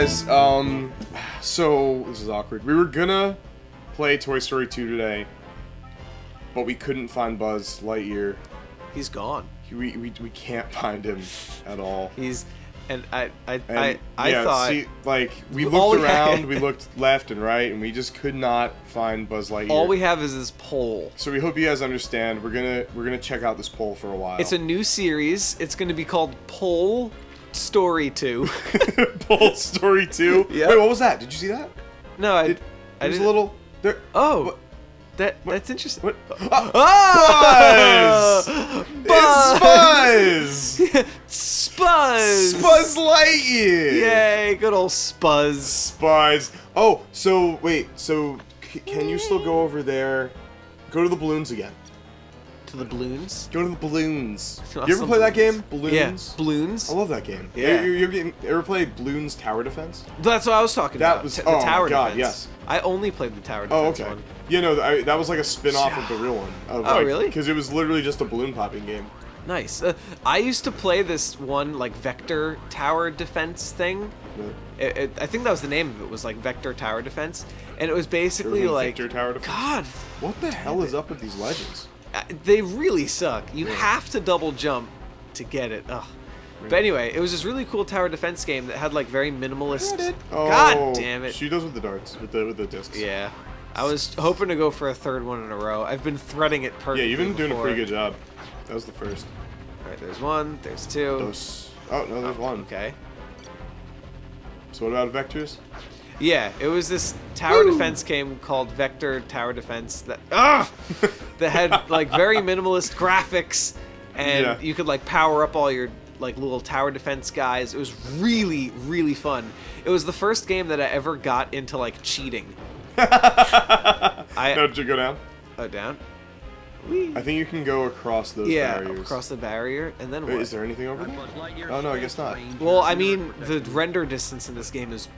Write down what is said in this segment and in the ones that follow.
guys. Um, so this is awkward. We were gonna play Toy Story 2 today, but we couldn't find Buzz Lightyear. He's gone. We, we, we can't find him at all. He's, and I I And, I, I yeah, thought see, like we looked around, we looked left and right, and we just could not find Buzz Lightyear. all we have is this poll. so we hope you guys understand. We're gonna we're gonna check out this poll for a while. It's a new series. It's going to be called Poll Story Two. poll story two. Yeah. Wait, what was that? Did you see that? no, I It, I there's a little there. Oh, What- that that's interesting. What? Oh! Ah! Buzz! It's Spuzz! Spuzz! Spuzz Lightyear! Yay, good old Spuzz. Spuzz. Oh, so wait, so c- can you still go over there? Go to the balloons again. To the balloons. Go to the balloons. You ever play that game? balloons. Balloons. Yeah, balloons. I love that game. Yeah. You, you, you ever play Balloons Tower Defense? That's what I was talking That about. That was- t- oh tower God, defense. yes. I only played the tower defense Oh, defense okay. one. You know, I, that was like a spin-off of the real one. Of Oh, like, really? Because it was literally just a balloon popping game. Nice. Uh, I used to play this one like vector tower defense thing. Yeah. It, it, I think that was the name of it. Was like vector tower defense, and it was basically like vector Tower Defense. God, What the hell is up with these legends? Uh, they really suck. You Yeah. have to double jump to get it. Ugh. But anyway, it was this really cool tower defense game that had like very minimalist. Oh, God damn it! She does with the darts, with the with the discs. Yeah, I was hoping to go for a third one in a row. I've been threading it perfectly. Yeah, you've been doing a pretty good job. That was the first. All right, there's one. There's two. Those. Oh no, there's one. Okay. So what about vectors? Yeah, it was this tower defense game called Vector Tower Defense that ah that had like very minimalist graphics, and Yeah. you could like power up all your like little tower defense guys. It was really really fun. It was the first game that I ever got into like cheating. I no, did you go down? oh down. Whee. I think you can go across those yeah, barriers. across the barrier, and then Wait, what? is there anything over there? Oh no, I guess not. Well, I mean, the render distance in this game is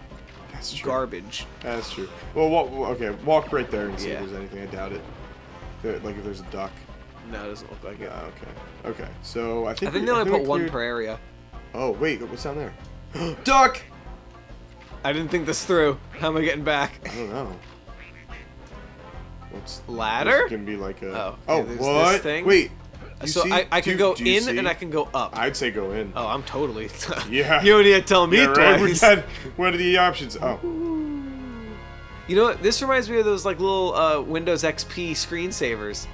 That's true. garbage. That's true. Well, walk, okay, walk right there and see Yeah. if there's anything. I doubt it. There- Like if there's a duck. No, it doesn't look like it. Yeah. Okay. Okay. So I think I think we- they only we put one per area. Oh wait, what's down there? duck. I didn't think this through. How am I getting back? I don't know. What's Ladder? Can be like a. Oh, Oh, yeah, this what? thing. Wait. So see- I, I can you- go do in see? and I can go up. I'd say go in. oh, I'm totally. Yeah. You don't need to tell me yeah, right. Twice. had, what are the options? Oh, You know what? This reminds me of those like little uh, Windows XP screensavers,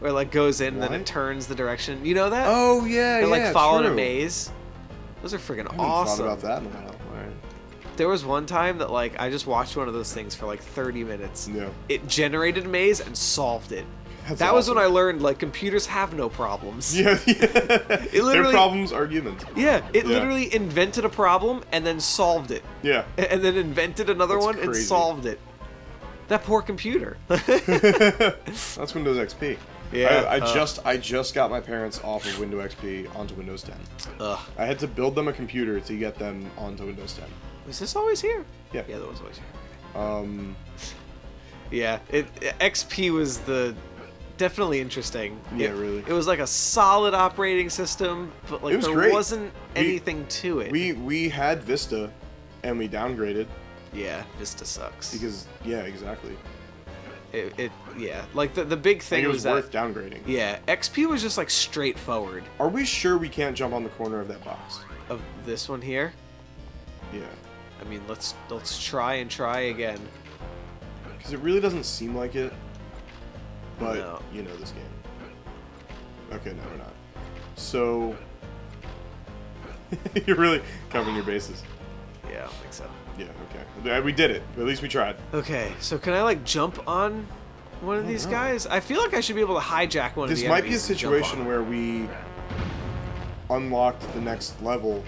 where it, like goes in and then it turns the direction. You know that? oh yeah, yeah. like followed true. a maze. Those are freaking I awesome. thought about that in a while. There was one time that like I just watched one of those things for like 30 minutes. Yeah. It generated a maze and solved it. That's that was when I learned like computers have no problems. Yeah, yeah. Their problems are humans. Yeah, it Yeah. literally invented a problem and then solved it. Yeah. and then invented another That's one and solved it. That poor computer. That's Windows XP. Yeah, I, I uh. just I just got my parents off of Windows XP onto Windows 10. Ugh. I had to build them a computer to get them onto Windows 10. Was this always here? Yeah. Yeah, that was always here. Um, Yeah, it XP was the definitely interesting. Yeah, It- really. It was like a solid operating system, but like was there great. wasn't We- anything to it. we we had Vista, and we downgraded yeah, Vista sucks. because yeah, exactly. it, it yeah, like the the big thing it was, was that worth downgrading. yeah, XP was just like straightforward. Are we sure we can't jump on the corner of that box? Of this one here, Yeah, I mean, let's let's try and try again. because it really doesn't seem like it. But No. you know this game. Okay, no, we're not. So you're really covering your bases. Yeah, I don't think so. Yeah, okay. Uh, We did it. At least we tried. Okay, so can I like jump on one of these know. guys? I feel like I should be able to hijack one of This might be a enemies and jump on situation where we unlocked the next level,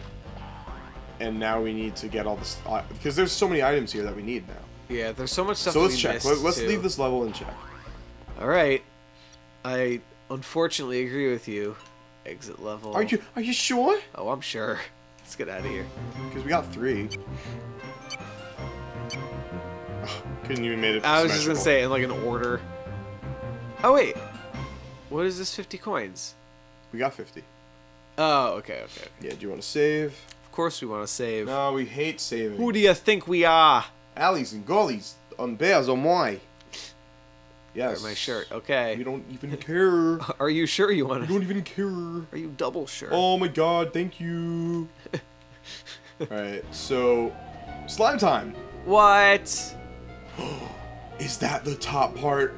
and now we need to get all this because there's so many items here that we need now. Yeah, there's so much stuff. so let's check. Let, let's too. leave this level and check. All right, I unfortunately agree with you. Exit level. Are you Are you sure? Oh, I'm sure. Let's get out of here. Because we got three. Oh, couldn't even made it. I was just gonna say in like an order. Oh wait, what is this? Fifty coins. we got fifty. Oh, okay, okay. okay. Yeah. Do you want to save? Of course we want to save. No, we hate saving. Who do you think we are? Alleys and gullies on bears on my. Yes. Wear my shirt. Okay. You don't even care. Are you sure you want to? You don't even care. Are you double sure? Oh my god, thank you. Alright, so slime time. What? Is that the top part?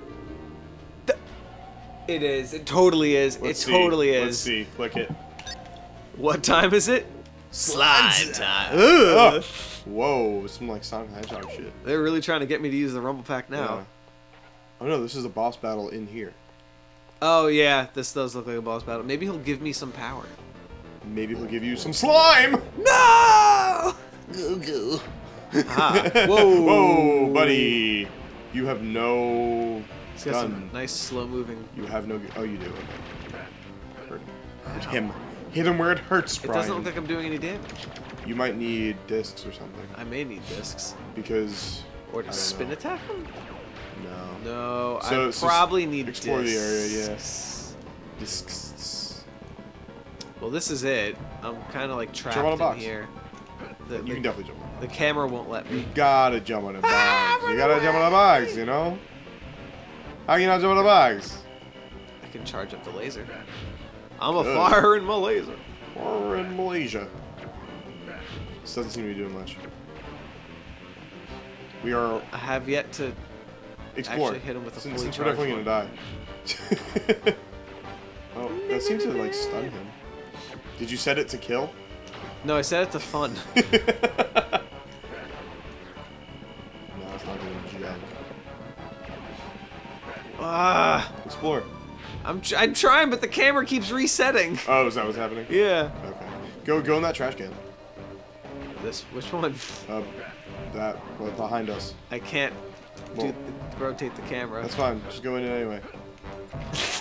It is. It totally is. Let's it see. totally is. Let's see. Click it. What time is it? Slime time. Ugh. Whoa, some like Sonic the Hedgehog shit. They're really trying to get me to use the rumble pack now. Yeah. Oh no, this is a boss battle in here. Oh yeah, this does look like a boss battle. Maybe he'll give me some power. Maybe he'll give you some slime. No! Goo goo. Ah, whoa. Whoa, buddy. You have no He's got some gun. nice slow moving. You have no. Oh, you do. Okay. Hurt, hurt him. Hit him where it hurts, It doesn't look like I'm doing any damage. You might need discs or something I may need discs. because. Or to spin know. attack him? No. No, So- I probably need to explore the area, yeah. discs. Discs. Well, this is it. I'm kind of like trapped on a in box. here. The, You the, can definitely jump. on the camera won't let it. You me. gotta jump on a box. Ah, you gotta jump on a box. You know. How can you not jump on a box? I can charge up the laser. I'm a Good. fire in my laser. Or in Malaysia. This doesn't seem to be doing much. We are I have yet to. Exploring. Actually hit him with a since, fully since we're definitely gonna die. oh, that seems to like stun him. Did you set it to kill? No, I set it to fun. no, it's not doing jack. Ah, Explore. I'm tr- I'm trying, but the camera keeps resetting. Oh, is that what's happening? Yeah. Okay. Go go in that trash can. This which one? Uh, that behind us. I can't Well- do rotate the camera. That's fine. Just go in it anyway.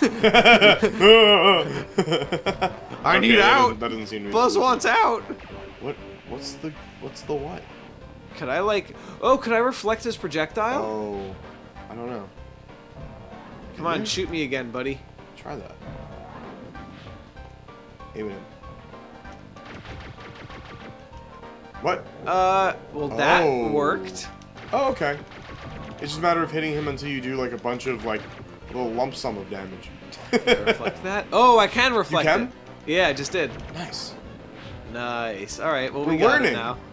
I need Okay, that out. doesn't- That doesn't seem to be. Buzz wants out. What? What's the? What's the what? Could I like? Oh, could I reflect his projectile? Oh, I don't know. Come on, shoot me again, buddy. Try that. Aim at him. What? Uh, well that Oh. worked. Oh, okay. It's just a matter of hitting him until you do like a bunch of like little lump sum of damage. Reflect that. Oh, I can reflect you can? it. Yeah, I just did. nice. Nice. All right. Well, We're we got learning. it now.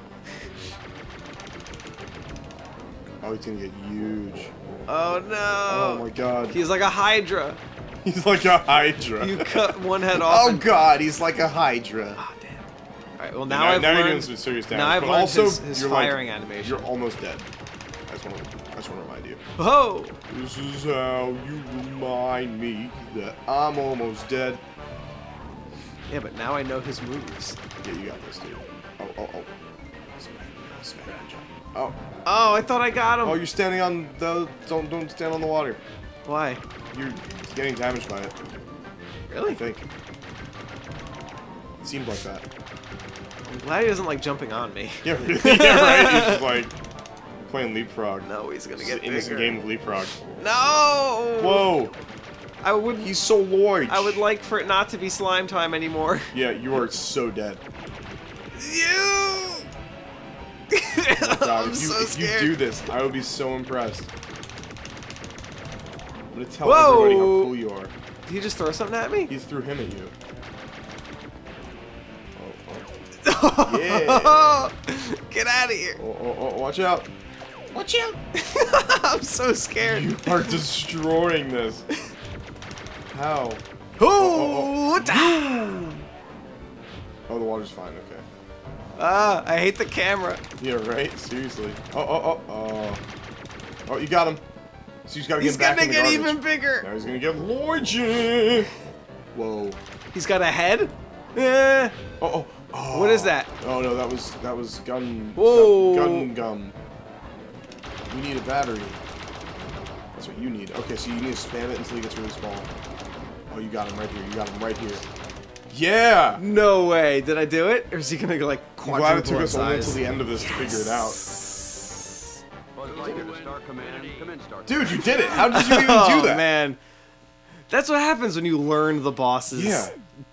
Oh, he's gonna get huge. Oh no. Oh, my god. He's like a Hydra. He's like a Hydra. You cut one head off. oh god, he's like a Hydra. Ah, damn. All right. Well, now, now, I've now you're doing some serious damage. now I've but learned also, his- his firing like, animation. You're almost dead. I just want to, I just want to remind you. Oh. This is how you remind me that I'm almost dead. Yeah, but now I know his moves. Yeah, you got this, dude. Oh, oh, oh. Smack, smack, jump. Oh, Oh, I thought I got him. oh, you're standing on the. Don't, don't stand on the water. Why? You're getting damaged by it. I Really? think. It seemed like that. I'm glad he doesn't like jumping on me. Yeah, really? yeah, right. He's like playing leapfrog. No, he's gonna get an innocent bigger. game of leapfrog. No. Whoa, I would. he's so large. I would like for it not to be slime time anymore. Yeah, you are so dead. You. Oh God, I'm if you, so if you do this, I would be so impressed. I'm gonna tell Whoa! everybody how cool you are. Did he just throw something at me? He threw him at you. Oh, oh. Yeah. Get out of here! Oh, oh, oh, watch out. Watch out! I'm so scared. You are destroying this. How? Ooh, oh, Oh, the water's fine, okay. Ah, I hate the camera. Yeah, right? Seriously. Oh, oh, oh, oh. Oh, you got him. So you just gotta He's get back gonna in the get even bigger. Now he's gonna get larger. Whoa. He's got a head. Eh. Oh, oh, oh. What is that? Oh no, that was that was gun. Whoa. Gun, gun gum. You need a battery. That's what you need. Okay, so you need to spam it until he gets really small. Oh, you got him right here. You got him right here. Yeah. No way. Did I do it? Or is he gonna go like I'm glad it took in us only until size? the end of this to figure it out. Buzz Lightyear to Star Command. Come in, Star Dude, you did it. How did you even oh do that? man. That's what happens when you learn the boss's Yeah.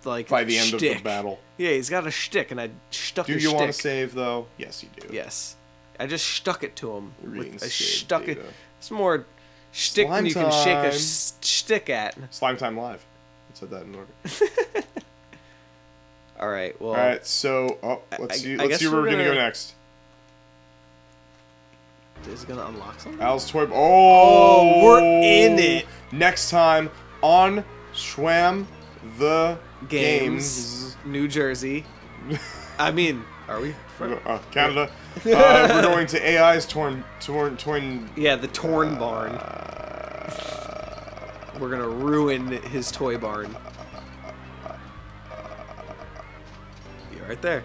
like By the end of the battle. Yeah, he's got a shtick, and I stuck Do his you shtick. want to save though? Yes, you do. Yes, I just stuck it to him. with- I stuck it. It's more shtick than you can shake a time. s- shtick at. Slime time live. I said that in order. All right. Well, All right, so oh, let's I- see. I Let's see where we're we're gonna go gonna- next. is it gonna unlock something? Al's toy. Oh! oh, we're in it. Next time on Schwam the Games, New Jersey. I mean, are we? Games. Uh, Canada. uh, we're going to Al's torn, torn, torn. Yeah, the torn barn. We're gonna ruin his toy barn. You're right there.